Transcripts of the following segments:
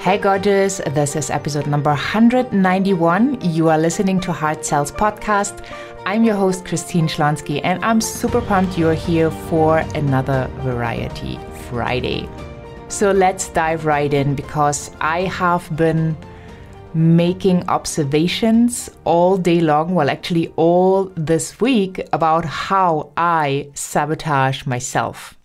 Hey, gorgeous. This is episode number 191. You are listening to Heart Sells Podcast. I'm your host, Christine Schlonski, and I'm super pumped you're here for another Variety Friday. So let's dive right in because I have been making observations all day long, well, actually, all this week, about how I sabotage myself.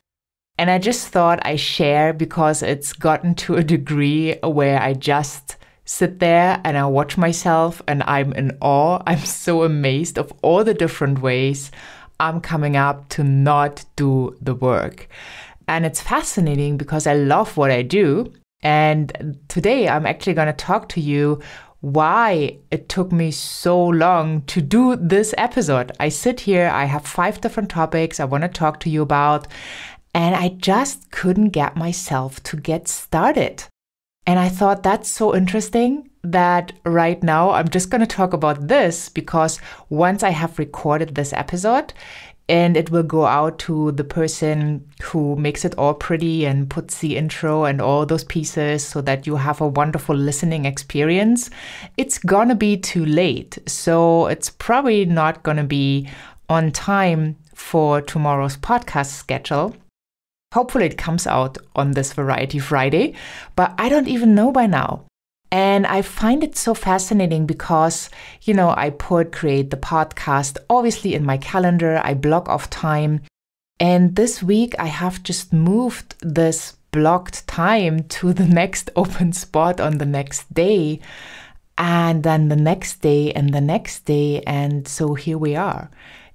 And I just thought I share because it's gotten to a degree where I just sit there and I watch myself and I'm in awe. I'm so amazed of all the different ways I'm coming up to not do the work. And it's fascinating because I love what I do. And today I'm actually going to talk to you why it took me so long to do this episode. I sit here, I have five different topics I want to talk to you about. And I just couldn't get myself to get started. And I thought that's so interesting that right now I'm just going to talk about this because once I have recorded this episode, and it will go out to the person who makes it all pretty and puts the intro and all those pieces so that you have a wonderful listening experience. It's gonna be too late. So it's probably not gonna be on time for tomorrow's podcast schedule. Hopefully, it comes out on this Variety Friday, but I don't even know by now. And I find it so fascinating because, you know, I put create the podcast obviously in my calendar, I block off time. And this week I have just moved this blocked time to the next open spot on the next day. And then the next day and the next day. And so here we are.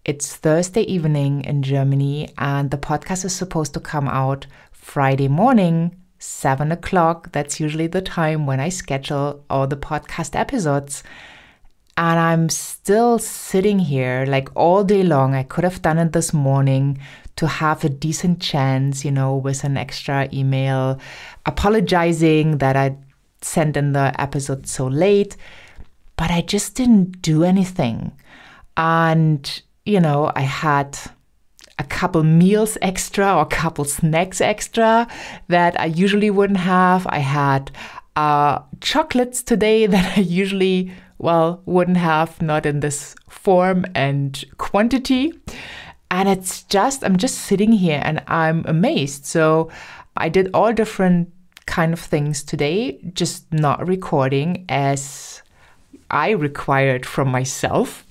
It's Thursday evening in Germany, and the podcast is supposed to come out Friday morning, 7 o'clock. That's usually the time when I schedule all the podcast episodes. And I'm still sitting here like all day long. I could have done it this morning to have a decent chance, you know, with an extra email apologizing that I sent in the episode so late. But I just didn't do anything. And you know, I had a couple meals extra or a couple snacks extra that I usually wouldn't have. I had uh, chocolates today that I usually, well, wouldn't have, not in this form and quantity. And it's just, I'm just sitting here and I'm amazed. So I did all different kind of things today, just not recording as I required from myself.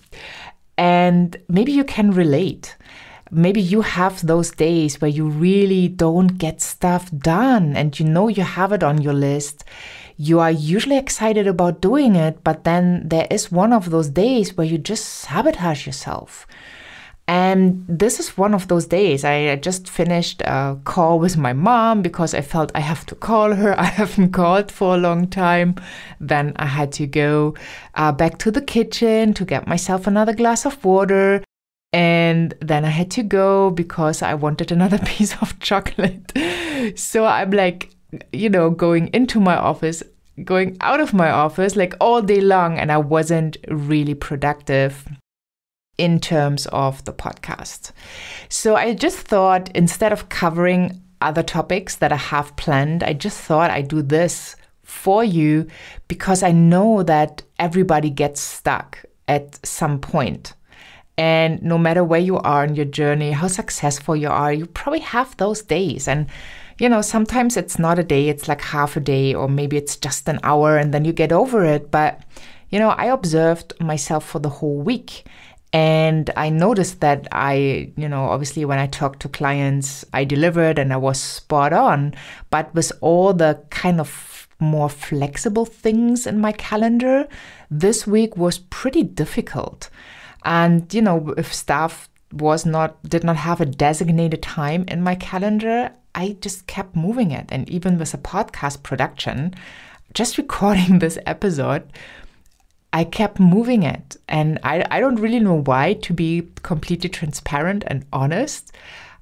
And maybe you can relate. Maybe you have those days where you really don't get stuff done and you know you have it on your list. You are usually excited about doing it, but then there is one of those days where you just sabotage yourself. And this is one of those days. I just finished a call with my mom because I felt I have to call her. I haven't called for a long time. Then I had to go uh, back to the kitchen to get myself another glass of water. And then I had to go because I wanted another piece of chocolate. so I'm like, you know, going into my office, going out of my office like all day long, and I wasn't really productive in terms of the podcast. So I just thought instead of covering other topics that I have planned, I just thought I'd do this for you because I know that everybody gets stuck at some point. And no matter where you are in your journey, how successful you are, you probably have those days. And, you know, sometimes it's not a day, it's like half a day, or maybe it's just an hour and then you get over it. But, you know, I observed myself for the whole week. And I noticed that I, you know, obviously when I talked to clients, I delivered and I was spot on. But with all the kind of more flexible things in my calendar, this week was pretty difficult. And, you know, if staff was not, did not have a designated time in my calendar, I just kept moving it. And even with a podcast production, just recording this episode, I kept moving it. And I, I don't really know why, to be completely transparent and honest.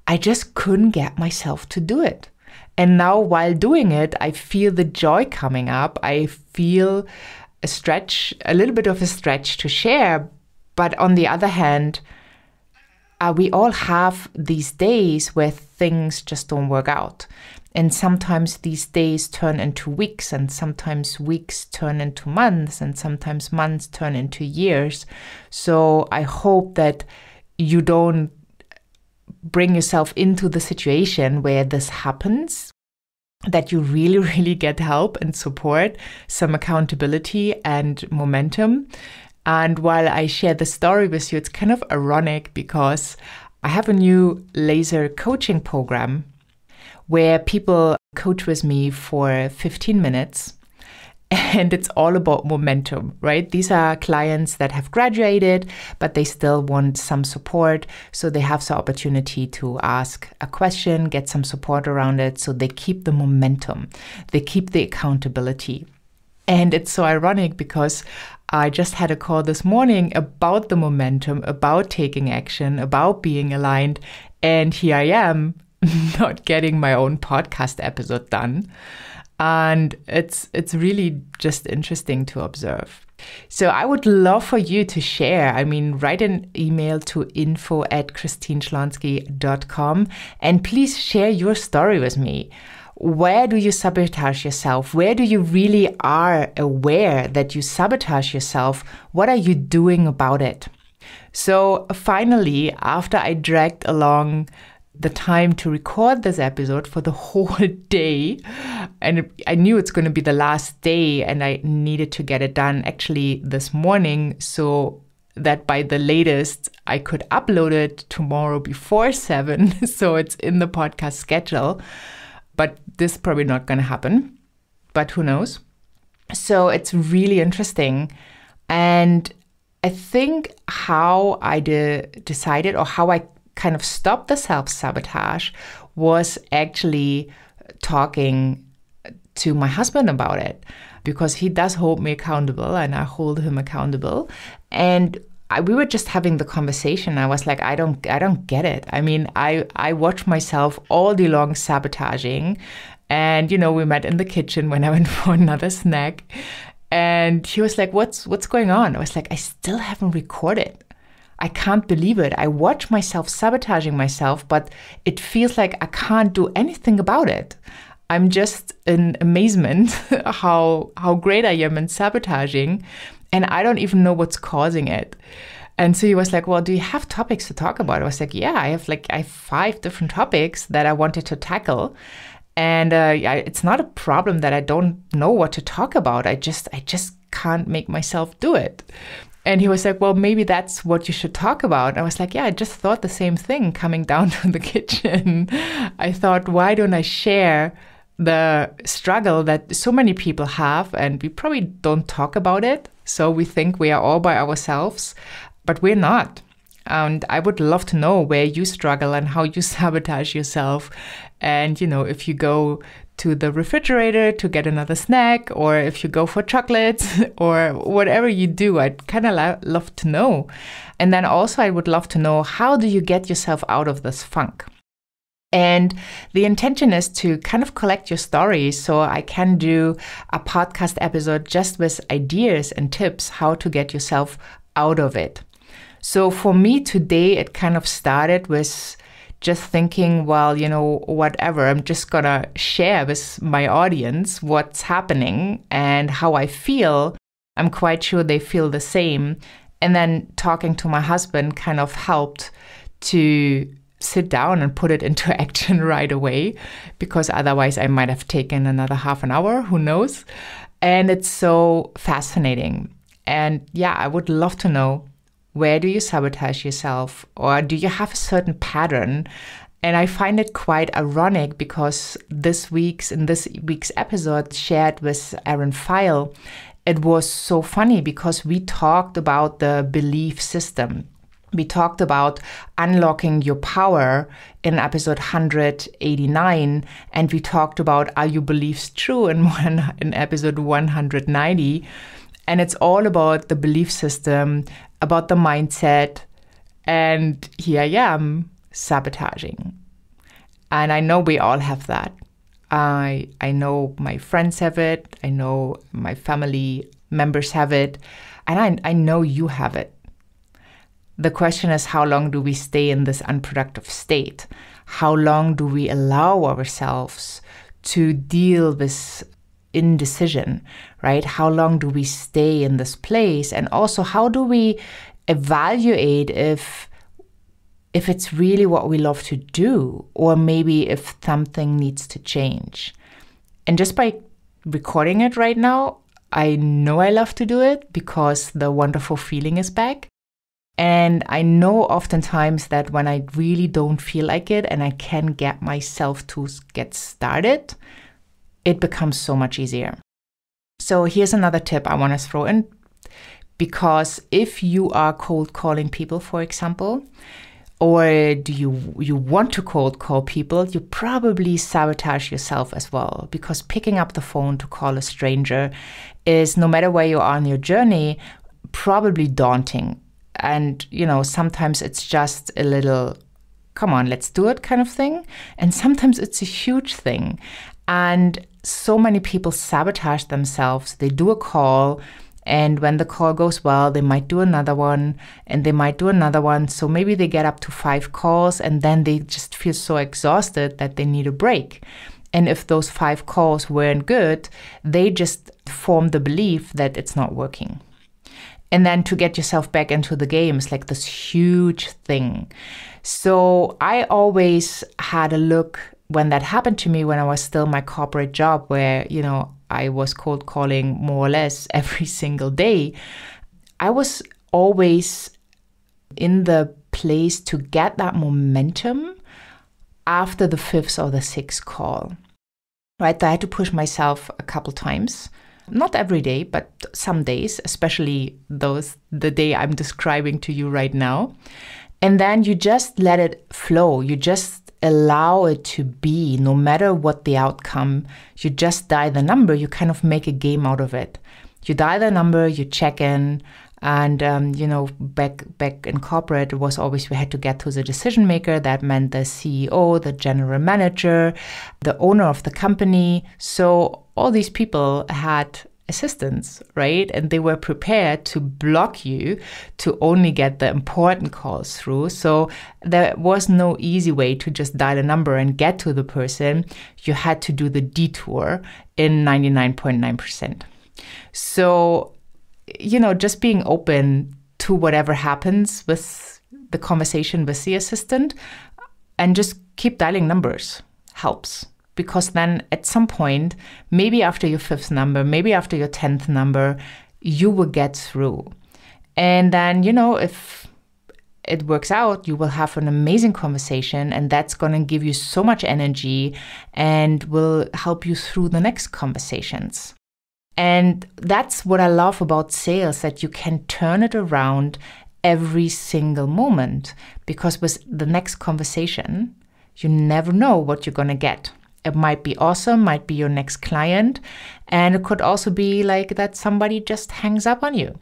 I just couldn't get myself to do it. And now, while doing it, I feel the joy coming up. I feel a stretch, a little bit of a stretch to share. But on the other hand, uh, we all have these days where things just don't work out. And sometimes these days turn into weeks, and sometimes weeks turn into months, and sometimes months turn into years. So I hope that you don't bring yourself into the situation where this happens, that you really, really get help and support, some accountability and momentum. And while I share the story with you, it's kind of ironic because I have a new laser coaching program where people coach with me for 15 minutes. And it's all about momentum, right? These are clients that have graduated, but they still want some support. So they have the opportunity to ask a question, get some support around it. So they keep the momentum, they keep the accountability. And it's so ironic because I just had a call this morning about the momentum, about taking action, about being aligned. And here I am not getting my own podcast episode done. And it's it's really just interesting to observe. So I would love for you to share. I mean, write an email to info at christineschlonski.com and please share your story with me. Where do you sabotage yourself? Where do you really are aware that you sabotage yourself? What are you doing about it? So finally, after I dragged along the time to record this episode for the whole day. And I knew it's going to be the last day, and I needed to get it done actually this morning so that by the latest I could upload it tomorrow before seven. so it's in the podcast schedule. But this is probably not going to happen. But who knows? So it's really interesting. And I think how I de- decided or how I kind of stop the self sabotage was actually talking to my husband about it because he does hold me accountable and I hold him accountable. And I, we were just having the conversation. I was like, I don't, I don't get it. I mean, I, I watch myself all day long sabotaging, and you know, we met in the kitchen when I went for another snack, and he was like, "What's, what's going on?" I was like, "I still haven't recorded. I can't believe it. I watch myself sabotaging myself, but it feels like I can't do anything about it. I'm just in amazement how how great I am in sabotaging, and I don't even know what's causing it. And so he was like, "Well, do you have topics to talk about?" I was like, "Yeah, I have like I have five different topics that I wanted to tackle." And uh, I, it's not a problem that I don't know what to talk about. I just I just can't make myself do it. And he was like, Well, maybe that's what you should talk about. I was like, Yeah, I just thought the same thing coming down to the kitchen. I thought, Why don't I share the struggle that so many people have? And we probably don't talk about it. So we think we are all by ourselves, but we're not. And I would love to know where you struggle and how you sabotage yourself. And, you know, if you go to the refrigerator to get another snack, or if you go for chocolates, or whatever you do, I'd kind of lo- love to know. And then also, I would love to know how do you get yourself out of this funk? And the intention is to kind of collect your stories so I can do a podcast episode just with ideas and tips how to get yourself out of it. So for me today, it kind of started with just thinking, well, you know, whatever, I'm just gonna share with my audience what's happening and how I feel. I'm quite sure they feel the same. And then talking to my husband kind of helped to sit down and put it into action right away because otherwise I might have taken another half an hour, who knows. And it's so fascinating. And yeah, I would love to know where do you sabotage yourself? Or do you have a certain pattern? And I find it quite ironic because this week's in this week's episode shared with Aaron File, it was so funny because we talked about the belief system. We talked about unlocking your power in episode 189, and we talked about are your beliefs true in one in episode 190. And it's all about the belief system, about the mindset. And here I am sabotaging. And I know we all have that. I I know my friends have it. I know my family members have it. And I, I know you have it. The question is how long do we stay in this unproductive state? How long do we allow ourselves to deal with indecision, right? How long do we stay in this place? And also, how do we evaluate if if it's really what we love to do or maybe if something needs to change. And just by recording it right now, I know I love to do it because the wonderful feeling is back. And I know oftentimes that when I really don't feel like it and I can get myself to get started, it becomes so much easier. So here's another tip I want to throw in. Because if you are cold calling people, for example, or do you you want to cold call people you probably sabotage yourself as well. Because picking up the phone to call a stranger is no matter where you are on your journey probably daunting. And you know sometimes it's just a little come on let's do it kind of thing. And sometimes it's a huge thing and so many people sabotage themselves they do a call and when the call goes well, they might do another one and they might do another one. So maybe they get up to five calls and then they just feel so exhausted that they need a break. And if those five calls weren't good, they just form the belief that it's not working. And then to get yourself back into the game is like this huge thing. So I always had a look when that happened to me when I was still my corporate job, where, you know, I was cold calling more or less every single day, I was always in the place to get that momentum after the fifth or the sixth call. Right? I had to push myself a couple times. Not every day, but some days, especially those the day I'm describing to you right now. And then you just let it flow. You just allow it to be, no matter what the outcome. You just dial the number, you kind of make a game out of it. You dial the number, you check in, and um, you know, back back in corporate, it was always we had to get to the decision maker. That meant the CEO, the general manager, the owner of the company. So all these people had assistants, right? And they were prepared to block you to only get the important calls through. So there was no easy way to just dial a number and get to the person. You had to do the detour in 99.9%. So, you know, just being open to whatever happens with the conversation with the assistant and just keep dialing numbers helps because then at some point, maybe after your fifth number, maybe after your 10th number, you will get through. And then, you know, if it works out, you will have an amazing conversation, and that's going to give you so much energy and will help you through the next conversations. And that's what I love about sales that you can turn it around every single moment because with the next conversation, you never know what you're going to get. It might be awesome, might be your next client, and it could also be like that somebody just hangs up on you.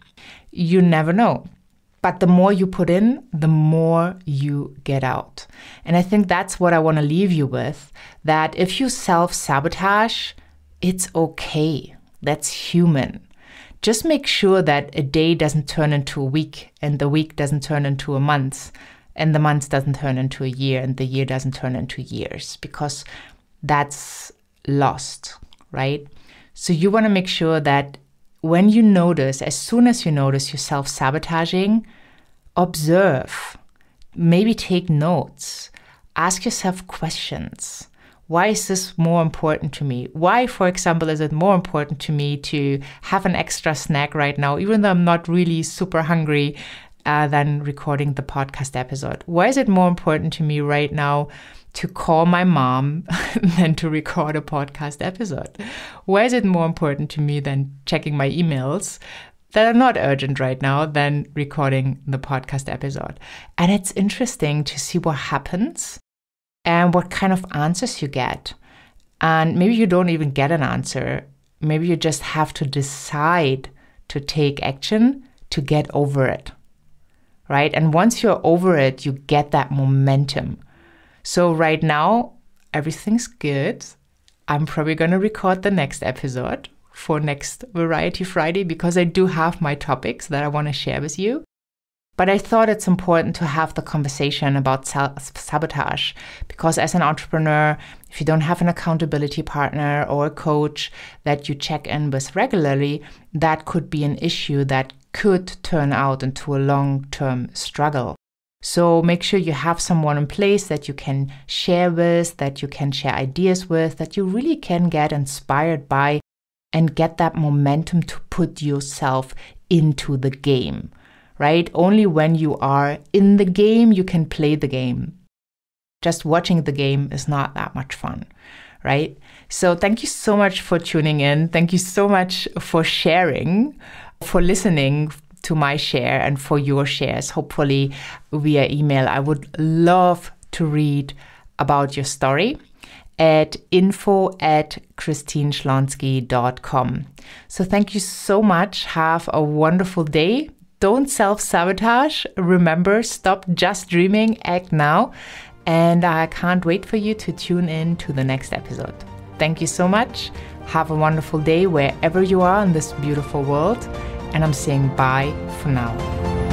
You never know. But the more you put in, the more you get out. And I think that's what I want to leave you with that if you self sabotage, it's okay. That's human. Just make sure that a day doesn't turn into a week, and the week doesn't turn into a month, and the month doesn't turn into a year, and the year doesn't turn into years. Because that's lost, right? So you want to make sure that when you notice, as soon as you notice yourself sabotaging, observe, maybe take notes, ask yourself questions. Why is this more important to me? Why, for example, is it more important to me to have an extra snack right now, even though I'm not really super hungry, uh, than recording the podcast episode? Why is it more important to me right now to call my mom than to record a podcast episode? Why is it more important to me than checking my emails that are not urgent right now than recording the podcast episode? And it's interesting to see what happens and what kind of answers you get. And maybe you don't even get an answer. Maybe you just have to decide to take action to get over it. Right? And once you're over it, you get that momentum so right now, everything's good. I'm probably going to record the next episode for next Variety Friday because I do have my topics that I want to share with you. But I thought it's important to have the conversation about sabotage because, as an entrepreneur, if you don't have an accountability partner or a coach that you check in with regularly, that could be an issue that could turn out into a long term struggle. So make sure you have someone in place that you can share with, that you can share ideas with, that you really can get inspired by and get that momentum to put yourself into the game, right? Only when you are in the game, you can play the game. Just watching the game is not that much fun, right? So thank you so much for tuning in. Thank you so much for sharing, for listening, to my share and for your shares, hopefully via email. I would love to read about your story at info at christineschlonski.com. So thank you so much. Have a wonderful day. Don't self sabotage. Remember, stop just dreaming, act now. And I can't wait for you to tune in to the next episode. Thank you so much. Have a wonderful day wherever you are in this beautiful world and I'm saying bye for now.